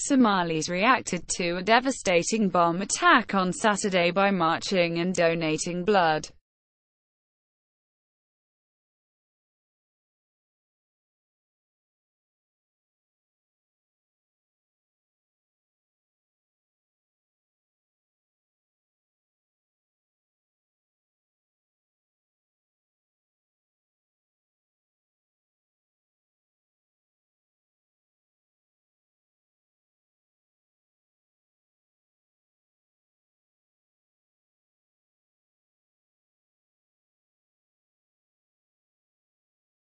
Somalis reacted to a devastating bomb attack on Saturday by marching and donating blood.